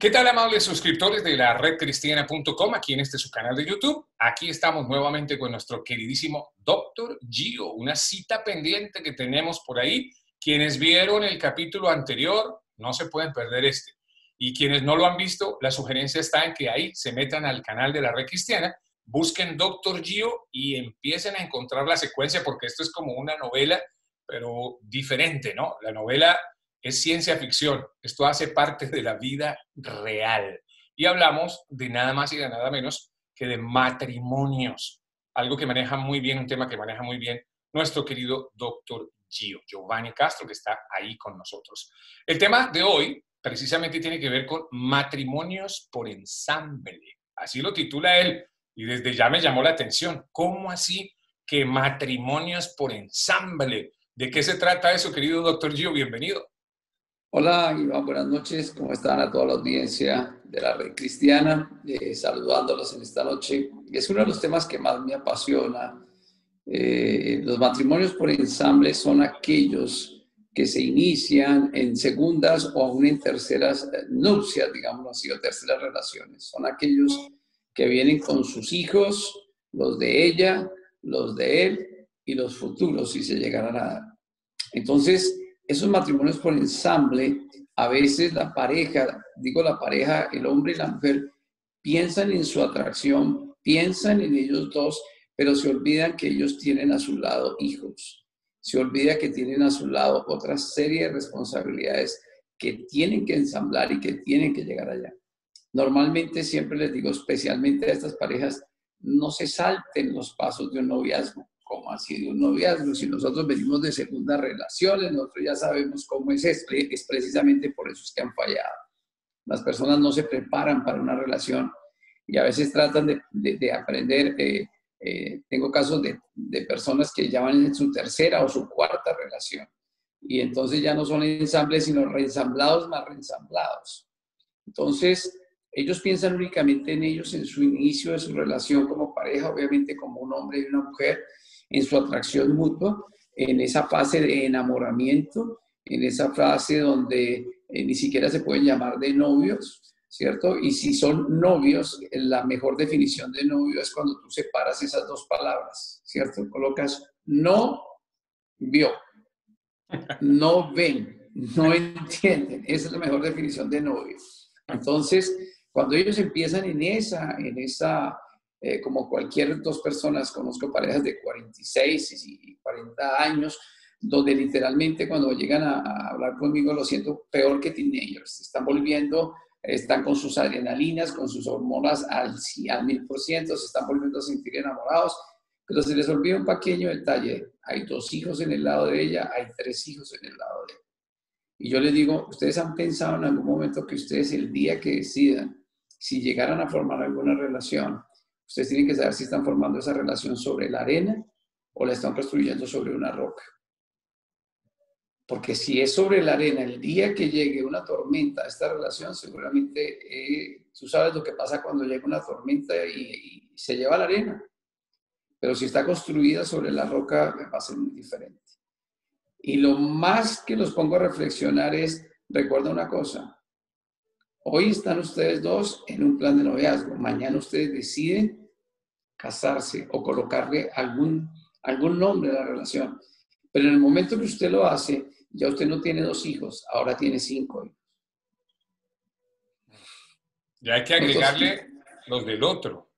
¿Qué tal, amables suscriptores de la redcristiana.com? Aquí en este su canal de YouTube. Aquí estamos nuevamente con nuestro queridísimo Doctor Gio, una cita pendiente que tenemos por ahí. Quienes vieron el capítulo anterior no se pueden perder este. Y quienes no lo han visto, la sugerencia está en que ahí se metan al canal de la Red Cristiana, busquen Doctor Gio y empiecen a encontrar la secuencia, porque esto es como una novela, pero diferente, ¿no? La novela es ciencia ficción. Esto hace parte de la vida real. Y hablamos de nada más y de nada menos que de matrimonios, algo que maneja muy bien, un tema que maneja muy bien nuestro querido doctor Gio, Giovanni Castro, que está ahí con nosotros. El tema de hoy precisamente tiene que ver con matrimonios por ensamble. Así lo titula él y desde ya me llamó la atención. ¿Cómo así que matrimonios por ensamble? ¿De qué se trata eso, querido doctor Gio? Bienvenido. Hola Iván, buenas noches. ¿Cómo están a toda la audiencia de la red cristiana? Eh, saludándolos en esta noche. Es uno de los temas que más me apasiona. Eh, los matrimonios por ensamble son aquellos que se inician en segundas o aún en terceras eh, nupcias, digamos así, o terceras relaciones. Son aquellos que vienen con sus hijos, los de ella, los de él y los futuros, si se llegaran a dar. Entonces, esos matrimonios por ensamble, a veces la pareja, digo la pareja, el hombre y la mujer, piensan en su atracción, piensan en ellos dos, pero se olvidan que ellos tienen a su lado hijos. Se olvida que tienen a su lado otra serie de responsabilidades que tienen que ensamblar y que tienen que llegar allá. Normalmente siempre les digo, especialmente a estas parejas, no se salten los pasos de un noviazgo como así de un noviazgo. Si nosotros venimos de segundas relaciones, nosotros ya sabemos cómo es esto. Es precisamente por eso es que han fallado. Las personas no se preparan para una relación y a veces tratan de, aprender. Eh, eh, tengo casos de, de, personas que ya van en su tercera o su cuarta relación y entonces ya no son ensambles, sino reensamblados más reensamblados. Entonces, ellos piensan únicamente en ellos en su inicio de su relación como pareja, obviamente como un hombre y una mujer, en su atracción mutua, en esa fase de enamoramiento, en esa fase donde eh, ni siquiera se pueden llamar de novios, ¿cierto? Y si son novios, la mejor definición de novio es cuando tú separas esas dos palabras, ¿cierto? Colocas no vio, no ven, no entienden. Esa es la mejor definición de novio. Entonces, cuando ellos empiezan en esa, en esa eh, como cualquier dos personas, conozco parejas de 46 y 40 años, donde literalmente cuando llegan a, hablar conmigo lo siento peor que teenagers. Están volviendo, están con sus adrenalinas, con sus hormonas al, al mil por ciento, se están volviendo a sentir enamorados, pero se les olvida un pequeño detalle. Hay dos hijos en el lado de ella, hay tres hijos en el lado de él. Y yo les digo, ustedes han pensado en algún momento que ustedes el día que decidan, si llegaran a formar alguna relación, Ustedes tienen que saber si están formando esa relación sobre la arena o la están construyendo sobre una roca. Porque si es sobre la arena, el día que llegue una tormenta a esta relación, seguramente eh, tú sabes lo que pasa cuando llega una tormenta y, se lleva la arena. Pero si está construida sobre la roca, va a ser muy diferente. Y lo más que los pongo a reflexionar es, recuerda una cosa, hoy están ustedes dos en un plan de noviazgo, mañana ustedes deciden casarse o colocarle algún, algún nombre a la relación. Pero en el momento que usted lo hace, ya usted no tiene dos hijos, ahora tiene cinco hijos. Ya hay que agregarle los del otro.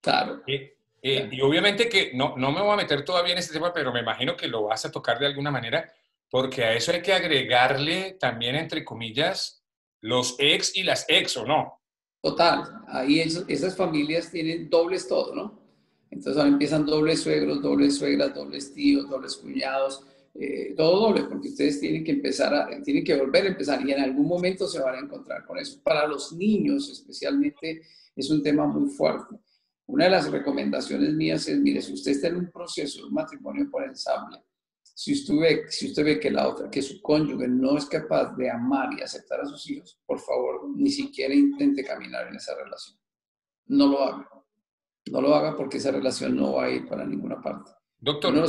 Claro. Eh, eh, y obviamente que no, no me voy a meter todavía en este tema, pero me imagino que lo vas a tocar de alguna manera, porque a eso hay que agregarle también, entre comillas, los ex y las ex, ¿o no? Total, ahí esas familias tienen dobles todo, ¿no? Entonces ahora empiezan dobles suegros, dobles suegras, dobles tíos, dobles cuñados, eh, todo doble, porque ustedes tienen que empezar a, tienen que volver a empezar y en algún momento se van a encontrar con eso. Para los niños especialmente es un tema muy fuerte. Una de las recomendaciones mías es, mire, si usted está en un proceso un matrimonio por ensamble, si usted, ve, si usted ve que la otra, que su cónyuge no es capaz de amar y aceptar a sus hijos, por favor, ni siquiera intente caminar en esa relación. No lo haga. No lo haga porque esa relación no va a ir para ninguna parte. Doctor, no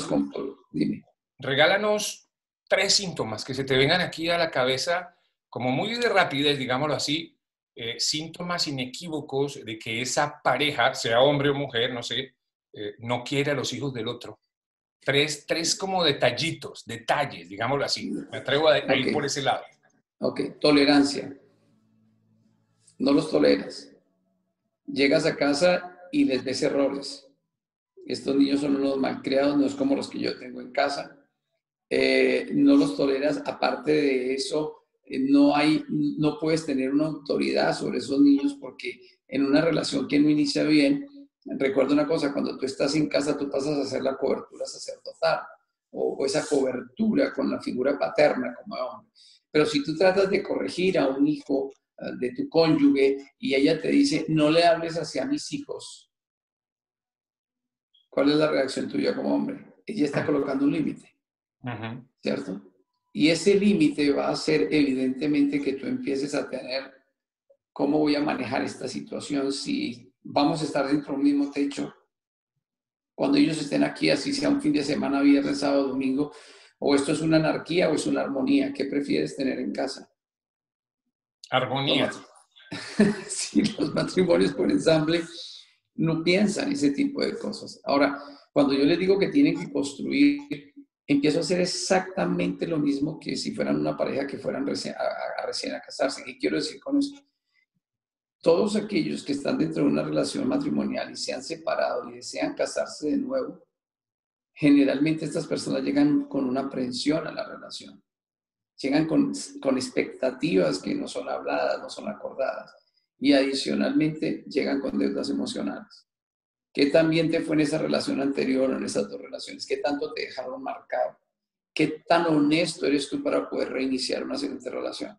dime. Regálanos tres síntomas que se te vengan aquí a la cabeza, como muy de rapidez, digámoslo así, eh, síntomas inequívocos de que esa pareja, sea hombre o mujer, no sé, eh, no quiere a los hijos del otro? Tres, tres como detallitos, detalles, digámoslo así. Me atrevo a, ir por ese lado. Ok, tolerancia. No los toleras. Llegas a casa y les ves errores. Estos niños son unos malcriados, no es como los que yo tengo en casa. Eh, no los toleras. Aparte de eso, eh, no, hay, no puedes tener una autoridad sobre esos niños porque en una relación que no inicia bien, recuerda una cosa, cuando tú estás en casa, tú pasas a hacer la cobertura sacerdotal o, o esa cobertura con la figura paterna como hombre. Pero si tú tratas de corregir a un hijo eh, de tu cónyuge y ella te dice, no le hables hacia mis hijos, ¿cuál es la reacción tuya como hombre? Ella está colocando un límite, ¿cierto? Y ese límite va a hacer evidentemente que tú empieces a tener, ¿cómo voy a manejar esta situación si vamos a estar dentro de un mismo techo? Cuando ellos estén aquí, así sea un fin de semana, viernes, sábado, domingo, o esto es una anarquía o es una armonía, ¿qué prefieres tener en casa? Armonía. sí, los matrimonios por ensamble no piensan ese tipo de cosas. Ahora, cuando yo les digo que tienen que construir empiezo a hacer exactamente lo mismo que si fueran una pareja que fueran recién a, recién a casarse. ¿Qué quiero decir con esto? Todos aquellos que están dentro de una relación matrimonial y se han separado y desean casarse de nuevo, generalmente estas personas llegan con una aprensión a la relación. Llegan con, con expectativas que no son habladas, no son acordadas. Y adicionalmente llegan con deudas emocionales. ¿Qué tan bien te fue en esa relación anterior o en esas dos relaciones? ¿Qué tanto te dejaron marcado? ¿Qué tan honesto eres tú para poder reiniciar una siguiente relación?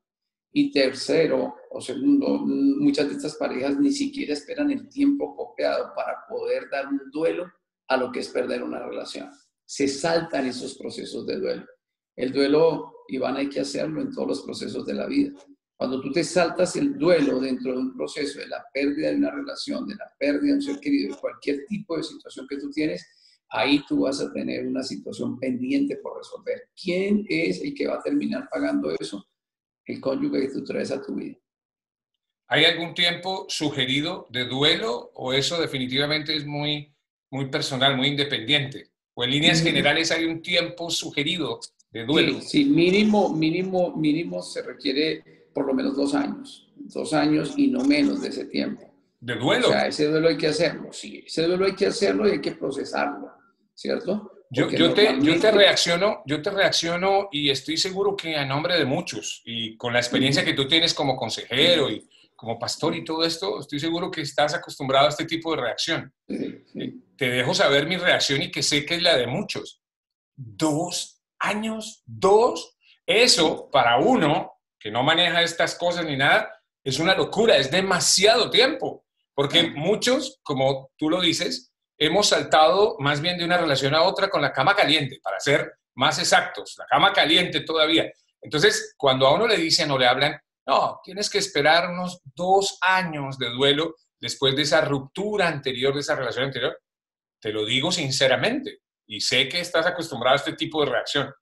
Y tercero o segundo, muchas de estas parejas ni siquiera esperan el tiempo copiado para poder dar un duelo a lo que es perder una relación. Se saltan esos procesos de duelo. El duelo, Iván, hay que hacerlo en todos los procesos de la vida. Cuando tú te saltas el duelo dentro de un proceso de la pérdida de una relación, de la pérdida de un ser querido, de cualquier tipo de situación que tú tienes, ahí tú vas a tener una situación pendiente por resolver. ¿Quién es el que va a terminar pagando eso? El cónyuge que tú traes a tu vida. ¿Hay algún tiempo sugerido de duelo o eso definitivamente es muy, muy personal, muy independiente? ¿O en líneas mm. generales hay un tiempo sugerido de duelo? Sí, sí, mínimo, mínimo, mínimo se requiere por lo menos dos años, dos años y no menos de ese tiempo. ¿De duelo? O sea, ese duelo hay que hacerlo, sí, ese duelo hay que hacerlo y hay que procesarlo, ¿cierto? Yo, yo, te, yo, te, reacciono, yo te reacciono y estoy seguro que a nombre de muchos y con la experiencia que tú tienes como consejero y como pastor y todo esto, estoy seguro que estás acostumbrado a este tipo de reacción. Te dejo saber mi reacción y que sé que es la de muchos. Dos años, dos. Eso para uno que no maneja estas cosas ni nada, es una locura, es demasiado tiempo, porque muchos, como tú lo dices, hemos saltado más bien de una relación a otra con la cama caliente, para ser más exactos, la cama caliente todavía. Entonces, cuando a uno le dicen o le hablan, no, tienes que esperar unos dos años de duelo después de esa ruptura anterior, de esa relación anterior, te lo digo sinceramente, y sé que estás acostumbrado a este tipo de reacción.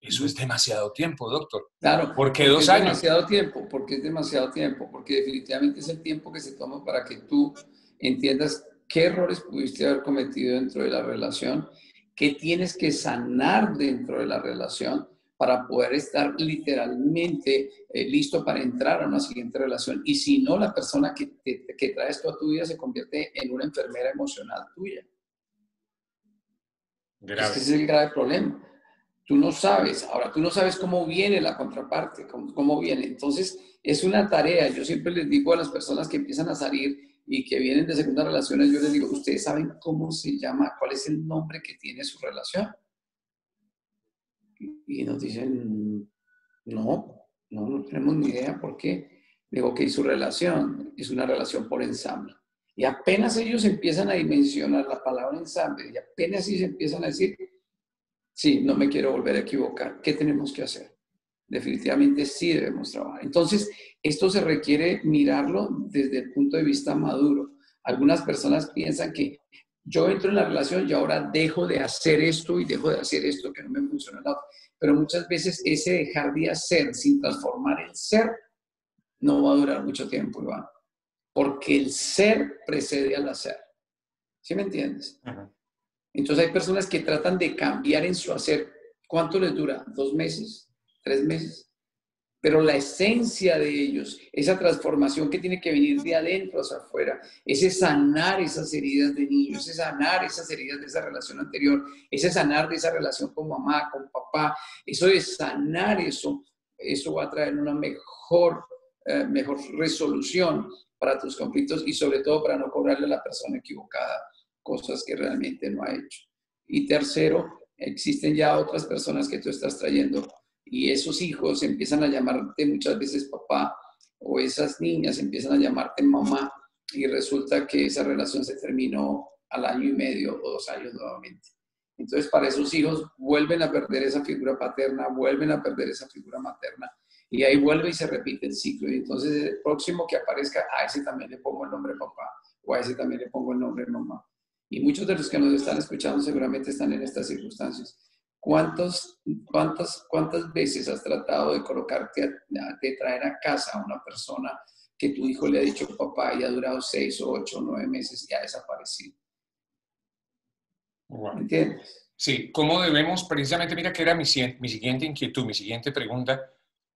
Eso es demasiado tiempo, doctor. Claro. ¿Por qué dos años? Es demasiado tiempo, porque es demasiado tiempo, porque definitivamente es el tiempo que se toma para que tú entiendas qué errores pudiste haber cometido dentro de la relación, qué tienes que sanar dentro de la relación para poder estar literalmente eh, listo para entrar a una siguiente relación. Y si no, la persona que, que trae esto a tu vida se convierte en una enfermera emocional tuya. Ese es el grave problema. Tú no sabes, ahora tú no sabes cómo viene la contraparte, cómo, viene. Entonces, es una tarea. Yo siempre les digo a las personas que empiezan a salir y que vienen de segundas relaciones, yo les digo, ¿ustedes saben cómo se llama? ¿Cuál es el nombre que tiene su relación? Y nos dicen, no, no, no tenemos ni idea por qué. Digo, que su relación es una relación por ensamble. Y apenas ellos empiezan a dimensionar la palabra ensamble, y apenas ellos empiezan a decir, sí, no me quiero volver a equivocar. ¿Qué tenemos que hacer? Definitivamente sí debemos trabajar. Entonces, esto se requiere mirarlo desde el punto de vista maduro. Algunas personas piensan que yo entro en la relación y ahora dejo de hacer esto y dejo de hacer esto que no me funciona. Pero muchas veces ese dejar de hacer sin transformar el ser no va a durar mucho tiempo, Iván. Porque el ser precede al hacer. ¿Sí me entiendes? Entonces hay personas que tratan de cambiar en su hacer. ¿Cuánto les dura? ¿Dos meses? ¿Tres meses? Pero la esencia de ellos, esa transformación que tiene que venir de adentro hacia afuera, ese sanar esas heridas de niños, ese sanar esas heridas de esa relación anterior, ese sanar de esa relación con mamá, con papá, eso de sanar eso, eso va a traer una mejor, eh, mejor resolución para tus conflictos y sobre todo para no cobrarle a la persona equivocada cosas que realmente no ha hecho. Y tercero, existen ya otras personas que tú estás trayendo y esos hijos empiezan a llamarte muchas veces papá o esas niñas empiezan a llamarte mamá y resulta que esa relación se terminó al año y medio o dos años nuevamente. Entonces, para esos hijos vuelven a perder esa figura paterna, vuelven a perder esa figura materna y ahí vuelve y se repite el ciclo. Y entonces, el próximo que aparezca, a ese también le pongo el nombre papá o a ese también le pongo el nombre mamá. Y muchos de los que nos están escuchando seguramente están en estas circunstancias. ¿Cuántos, cuántas, ¿Cuántas veces has tratado de colocarte, de traer a casa a una persona que tu hijo le ha dicho papá y ha durado seis o ocho o nueve meses y ha desaparecido? ¿Me ¿Entiendes? Sí, ¿cómo debemos, precisamente, mira que era mi, mi siguiente inquietud, mi siguiente pregunta,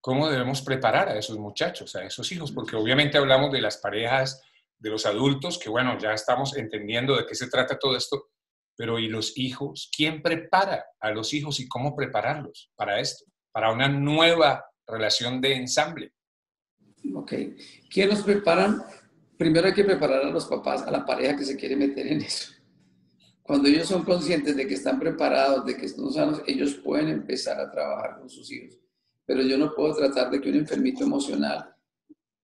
¿cómo debemos preparar a esos muchachos, a esos hijos? Porque obviamente hablamos de las parejas, de los adultos, que bueno, ya estamos entendiendo de qué se trata todo esto, pero ¿y los hijos? ¿Quién prepara a los hijos y cómo prepararlos para esto? Para una nueva relación de ensamble. Ok. ¿Quién los preparan? Primero hay que preparar a los papás, a la pareja que se quiere meter en eso. Cuando ellos son conscientes de que están preparados, de que están sanos, ellos pueden empezar a trabajar con sus hijos. Pero yo no puedo tratar de que un enfermito emocional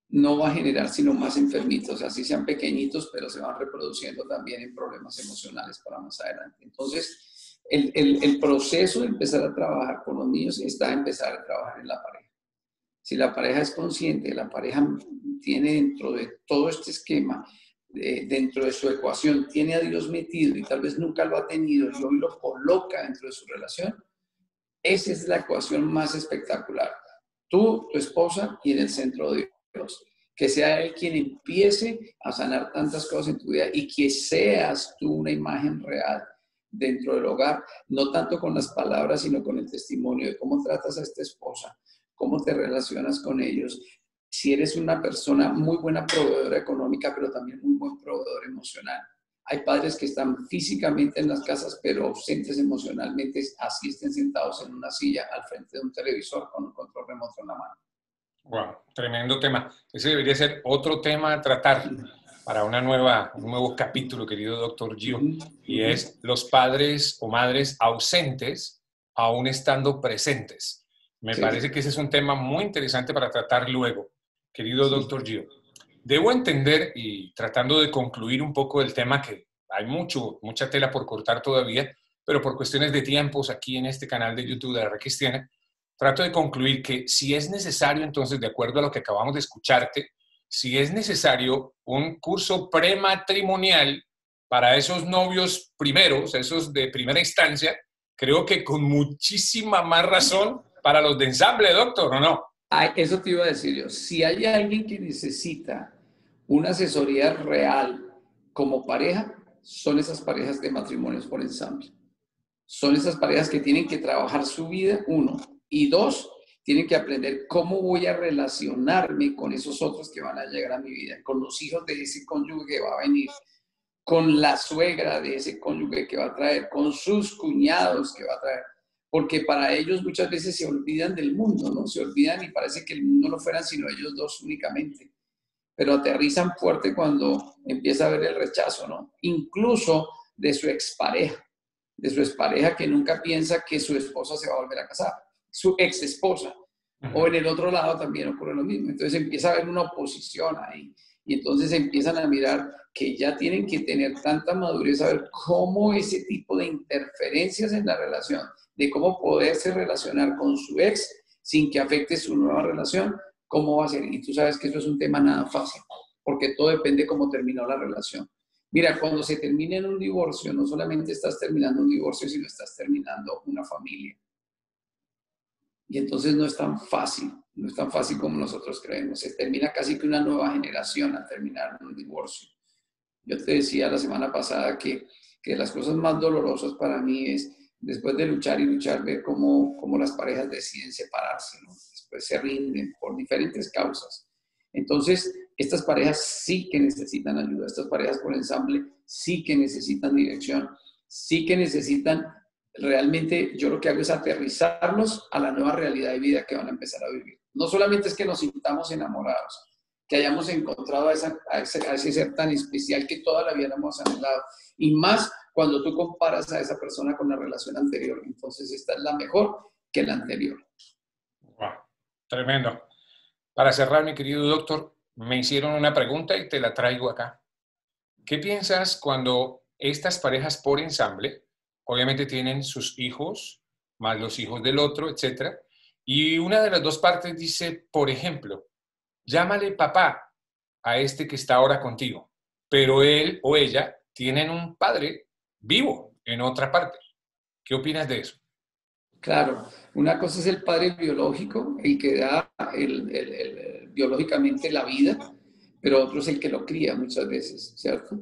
no va a generar sino más enfermitos, así sean pequeñitos, pero se van reproduciendo también en problemas emocionales para más adelante. Entonces, el, proceso de empezar a trabajar con los niños está empezar a trabajar en la pareja. Si la pareja es consciente, la pareja tiene dentro de todo este esquema, dentro de su ecuación, tiene a Dios metido y tal vez nunca lo ha tenido y hoy lo coloca dentro de su relación, esa es la ecuación más espectacular. Tú, tu esposa y en el centro de que sea Él quien empiece a sanar tantas cosas en tu vida y que seas tú una imagen real dentro del hogar, no tanto con las palabras, sino con el testimonio de cómo tratas a esta esposa, cómo te relacionas con ellos. Si eres una persona muy buena proveedora económica, pero también muy buen proveedor emocional. Hay padres que están físicamente en las casas, pero ausentes emocionalmente, así estén sentados en una silla al frente de un televisor con un control remoto en la mano. Wow, tremendo tema. Ese debería ser otro tema a tratar para una nueva, un nuevo capítulo, querido doctor Gio, y es los padres o madres ausentes aún estando presentes. Me parece que ese es un tema muy interesante para tratar luego, querido doctor Gio. Debo entender, y tratando de concluir un poco el tema, que hay mucho, mucha tela por cortar todavía, pero por cuestiones de tiempos aquí en este canal de YouTube de la Red Cristiana, trato de concluir que si es necesario, entonces, de acuerdo a lo que acabamos de escucharte, si es necesario un curso prematrimonial para esos novios primeros, esos de primera instancia, creo que con muchísima más razón para los de ensamble, doctor, ¿o no? eso te iba a decir yo. Si hay alguien que necesita una asesoría real como pareja, son esas parejas de matrimonios por ensamble. Son esas parejas que tienen que trabajar su vida, uno, y dos, tienen que aprender cómo voy a relacionarme con esos otros que van a llegar a mi vida, con los hijos de ese cónyuge que va a venir, con la suegra de ese cónyuge que va a traer, con sus cuñados que va a traer. Porque para ellos muchas veces se olvidan del mundo, ¿no? Se olvidan y parece que el mundo no fueran sino ellos dos únicamente. Pero aterrizan fuerte cuando empieza a ver el rechazo, ¿no? Incluso de su expareja, de su expareja que nunca piensa que su esposa se va a volver a casar su ex esposa. O en el otro lado también ocurre lo mismo. Entonces empieza a haber una oposición ahí. Y entonces empiezan a mirar que ya tienen que tener tanta madurez, a ver cómo ese tipo de interferencias en la relación, de cómo poderse relacionar con su ex sin que afecte su nueva relación, cómo va a ser. Y tú sabes que eso es un tema nada fácil, porque todo depende de cómo terminó la relación. Mira, cuando se termina en un divorcio, no solamente estás terminando un divorcio, sino estás terminando una familia. Y entonces no es tan fácil, No es tan fácil como nosotros creemos. Se termina casi que una nueva generación al terminar un divorcio. Yo te decía la semana pasada que, que las cosas más dolorosas para mí es después de luchar y luchar, ver cómo, cómo las parejas deciden separarse, ¿no? después se rinden por diferentes causas. Entonces, estas parejas sí que necesitan ayuda, estas parejas por ensamble sí que necesitan dirección, sí que necesitan realmente, yo lo que hago es aterrizarlos a la nueva realidad de vida que van a empezar a vivir. No solamente es que nos sintamos enamorados, que hayamos encontrado a, ese, ser tan especial que toda la vida hemos anhelado, y más cuando tú comparas a esa persona con la relación anterior. Entonces, esta es la mejor que la anterior. Wow, tremendo. Para cerrar, mi querido doctor, me hicieron una pregunta y te la traigo acá. ¿Qué piensas cuando estas parejas por ensamble, obviamente tienen sus hijos, más los hijos del otro, etcétera, y una de las dos partes dice, por ejemplo, llámale papá a este que está ahora contigo, pero él o ella tienen un padre vivo en otra parte. ¿Qué opinas de eso? Claro, una cosa es el padre biológico, el que da biológicamente la vida, pero otro es el que lo cría muchas veces, ¿cierto?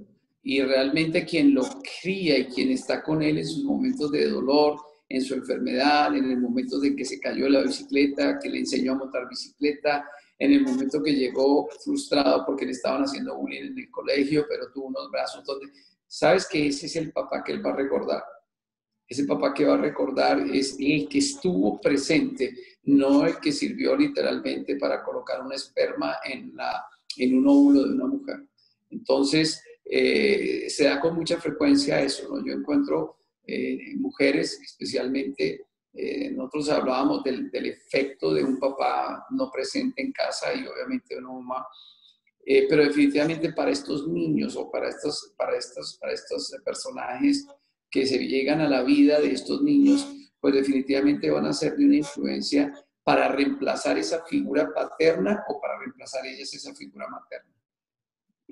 Y realmente quien lo cría y quien está con él en sus momentos de dolor, en su enfermedad, en el momento de que se cayó de la bicicleta, que le enseñó a montar bicicleta, en el momento que llegó frustrado porque le estaban haciendo bullying en el colegio, pero tuvo unos brazos donde sabes que ese es el papá que él va a recordar. Ese papá que va a recordar es el que estuvo presente, no el que sirvió literalmente para colocar un esperma en, la, en un óvulo de una mujer. Entonces, eh, se da con mucha frecuencia eso, ¿no? Yo encuentro eh, mujeres, especialmente, eh, nosotros hablábamos del, del, efecto de un papá no presente en casa y obviamente de una mamá eh, pero definitivamente para estos niños o para estos, para, estos, para estos personajes que se llegan a la vida de estos niños, pues definitivamente van a ser de una influencia para reemplazar esa figura paterna o para reemplazar ellas esa figura materna.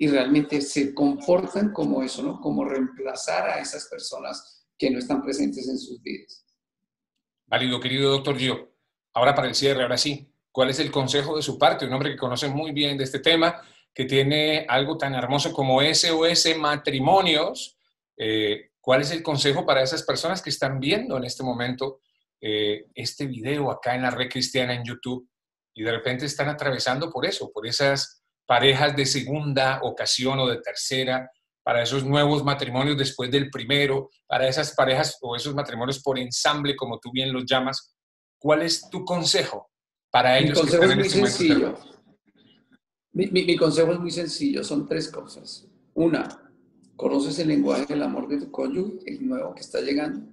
Y realmente se comportan como eso, ¿no? Como reemplazar a esas personas que no están presentes en sus vidas. Válido, querido doctor Gio. Ahora para el cierre, ahora sí, ¿cuál es el consejo de su parte? Un hombre que conoce muy bien de este tema que tiene algo tan hermoso como SOS Matrimonios. Eh, ¿Cuál es el consejo para esas personas que están viendo en este momento eh, este video acá en la red cristiana en YouTube y de repente están atravesando por eso, por esas parejas de segunda ocasión o de tercera, para esos nuevos matrimonios después del primero, para esas parejas o esos matrimonios por ensamble, como tú bien los llamas? ¿Cuál es tu consejo para ellos? Mi consejo es muy este sencillo. Mi, consejo es muy sencillo, son tres cosas. Una, conoces el lenguaje del amor de tu cónyuge, el nuevo que está llegando,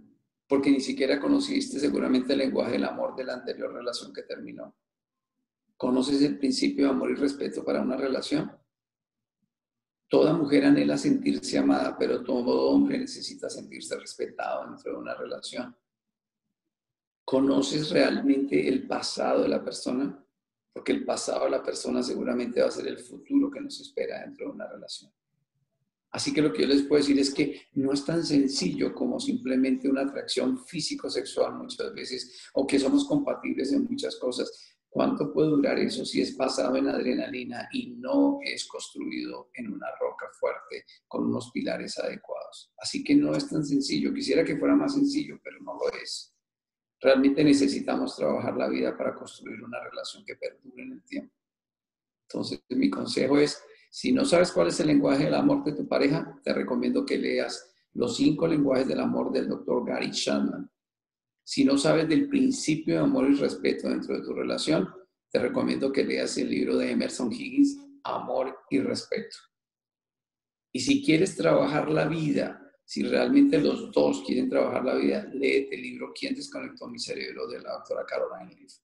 porque ni siquiera conociste seguramente el lenguaje del amor de la anterior relación que terminó. ¿Conoces el principio de amor y respeto para una relación? Toda mujer anhela sentirse amada, pero todo hombre necesita sentirse respetado dentro de una relación. ¿Conoces realmente el pasado de la persona? porque el pasado de la persona seguramente va a ser el futuro que nos espera dentro de una relación. Así que lo que yo les puedo decir es que no es tan sencillo como simplemente una atracción físico-sexual muchas veces, o que somos compatibles en muchas cosas. ¿Cuánto puede durar eso si es basado en adrenalina y no es construido en una roca fuerte con unos pilares adecuados? Así que no es tan sencillo. Quisiera que fuera más sencillo, pero no lo es. Realmente necesitamos trabajar la vida para construir una relación que perdure en el tiempo. Entonces, mi consejo es, si no sabes cuál es el lenguaje del amor de tu pareja, te recomiendo que leas los cinco lenguajes del amor del doctor Gary Shannon. Si no sabes del principio de amor y respeto dentro de tu relación, te recomiendo que leas el libro de Emerson Higgins, Amor y Respeto. Y si quieres trabajar la vida si realmente los dos quieren trabajar la vida, léete el libro ¿Quién desconectó mi cerebro? de la doctora Caroline Leaf.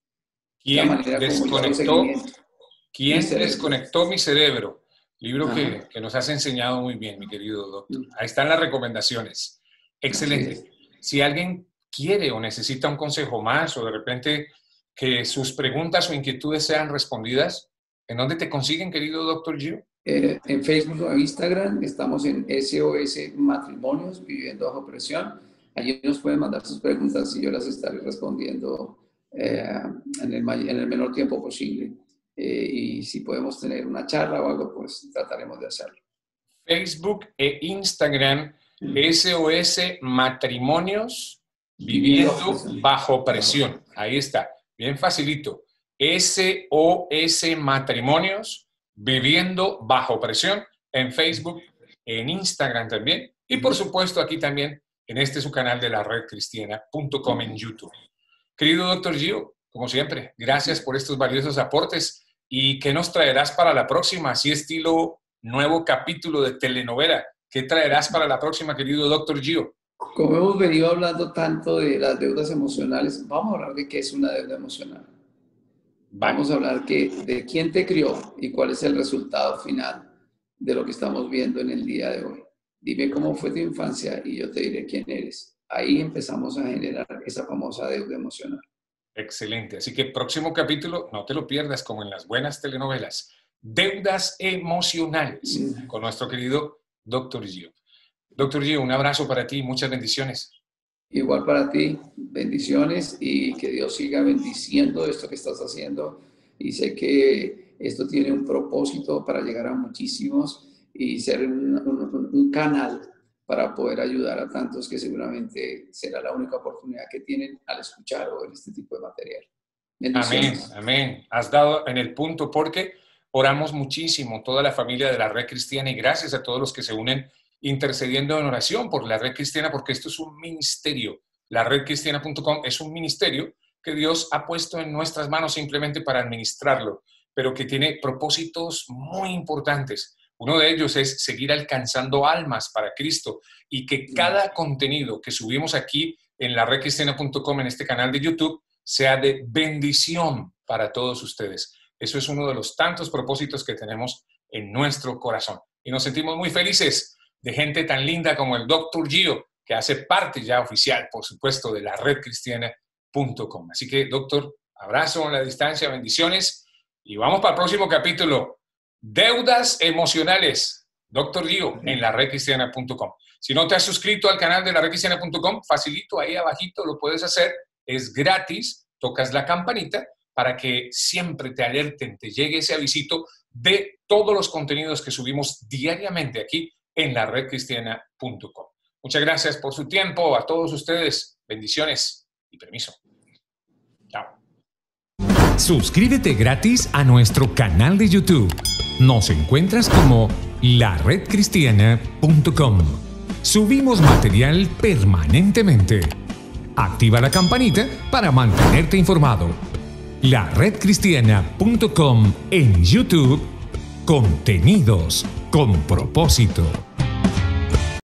¿Quién desconectó, ¿quién desconectó mi cerebro? Libro que, que, nos has enseñado muy bien, mi querido doctor. Mm. Ahí están las recomendaciones. Excelente. Si alguien quiere o necesita un consejo más o de repente que sus preguntas o inquietudes sean respondidas, ¿en dónde te consiguen, querido doctor Gio? Eh, en Facebook o Instagram estamos en SOS Matrimonios, Viviendo Bajo Presión. Allí nos pueden mandar sus preguntas y yo las estaré respondiendo en, el, menor tiempo posible. y si podemos tener una charla o algo, pues trataremos de hacerlo. Facebook e Instagram, SOS Matrimonios Viviendo Bajo Presión. Ahí está, bien facilito. SOS Matrimonios Viviendo Bajo Presión en Facebook, en Instagram también. Y por supuesto aquí también en este su canal de la red cristiana.com en YouTube. Querido doctor Gio, como siempre, gracias por estos valiosos aportes y qué nos traerás para la próxima, así estilo nuevo capítulo de telenovela. ¿Qué traerás para la próxima, querido doctor Gio? Como hemos venido hablando tanto de las deudas emocionales, vamos a hablar de qué es una deuda emocional. Vamos a hablar que, de quién te crió y cuál es el resultado final de lo que estamos viendo en el día de hoy. Dime cómo fue tu infancia y yo te diré quién eres. Ahí empezamos a generar esa famosa deuda emocional. Excelente. Así que próximo capítulo, no te lo pierdas como en las buenas telenovelas. Deudas emocionales con nuestro querido Doctor Gio. Doctor Gio, un abrazo para ti, muchas bendiciones. Igual para ti, bendiciones y que Dios siga bendiciendo esto que estás haciendo. Y sé que esto tiene un propósito para llegar a muchísimos y ser un, canal para poder ayudar a tantos que seguramente será la única oportunidad que tienen al escuchar o ver este tipo de material. Amén, amén. Has dado en el punto porque oramos muchísimo, toda la familia de la red cristiana y gracias a todos los que se unen intercediendo en oración por la red cristiana, porque esto es un ministerio. La redcristiana.com es un ministerio que Dios ha puesto en nuestras manos simplemente para administrarlo, pero que tiene propósitos muy importantes. Uno de ellos es seguir alcanzando almas para Cristo y que cada contenido que subimos aquí en la redcristiana.com, en este canal de YouTube, sea de bendición para todos ustedes. Eso es uno de los tantos propósitos que tenemos en nuestro corazón. Y nos sentimos muy felices de gente tan linda como el Dr. Gio, que hace parte ya oficial, por supuesto, de la redcristiana.com. Así que, doctor, abrazo a la distancia, bendiciones y vamos para el próximo capítulo. Deudas emocionales, Dr. Gio, en la redcristiana.com. Si no te has suscrito al canal de la redcristiana.com, facilito ahí abajito, lo puedes hacer, es gratis, tocas la campanita para que siempre te alerten, te llegue ese avisito de todos los contenidos que subimos diariamente aquí en la redcristiana.com. Muchas gracias por su tiempo, a todos ustedes. Bendiciones y permiso. Chao. Suscríbete gratis a nuestro canal de YouTube. Nos encuentras como laredcristiana.com. Subimos material permanentemente. Activa la campanita para mantenerte informado. laredcristiana.com en YouTube. Contenidos con propósito.